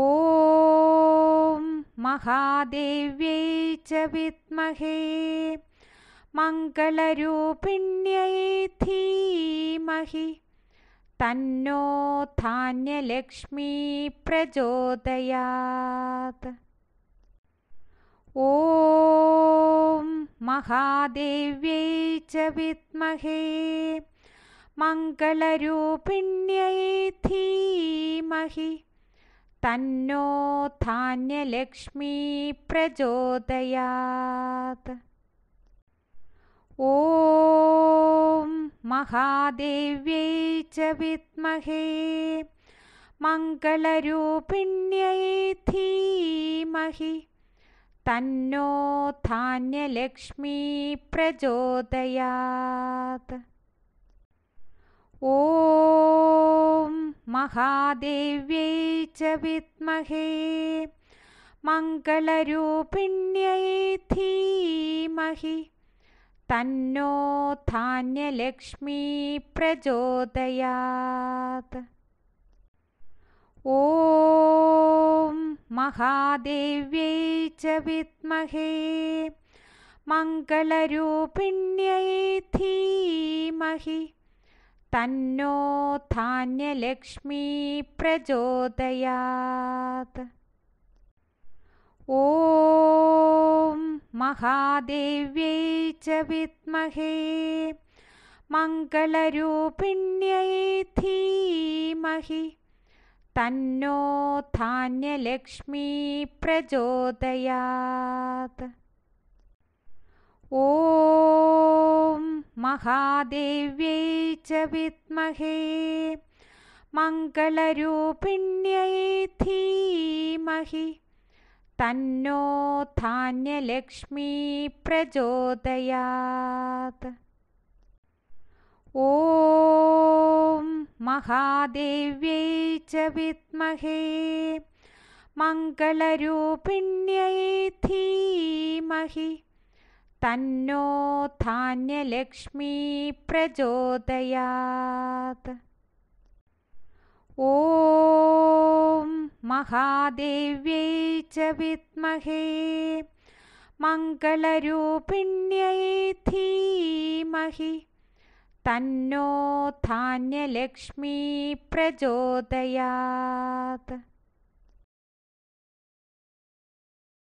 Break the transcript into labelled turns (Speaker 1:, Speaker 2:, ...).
Speaker 1: ॐ महादेव्यै च विद्महे मङ्गलरूपिण्यै धीमहि तन्नो धान्यलक्ष्मी प्रचोदयात् ॐ महादेव्यै च विद्महे मङ्गलरूपिण्यै धीमहि तन्नो धान्यलक्ष्मी प्रचोदयात् ॐ महादेव्यै च विद्महे मङ्गलरूपिण्यै धीमहि तन्नो धान्यलक्ष्मी प्रचोदयात् ॐ महादेव्यै च विद्महे। मङ्गलरूपिण्यै धीमहि। तन्नो धान्यलक्ष्मी प्रचोदयात् ॐ महादेव्यै च विद्महे। मङ्गलरूपिण्यै धीमहि तन्नो धान्यलक्ष्मी प्रचोदयात् ॐ महादेव्यै च विद्महे मङ्गलरूपिण्यै धीमहि। तन्नो धान्यलक्ष्मी प्रचोदयात् ॐ महादेव्यै च विद्महे। मङ्गलरूपिण्यै धीमहि। तन्नो धान्यलक्ष्मी प्रचोदयात् ॐ महादेव्यै च विद्महे। मङ्गलरूपिण्यै धीमहि तन्नो धान्यलक्ष्मी प्रचोदयात्। ॐ महादेव्यै च विद्महे मङ्गलरूपिण्यै धीमहि। तन्नो धान्यलक्ष्मी प्रचोदयात्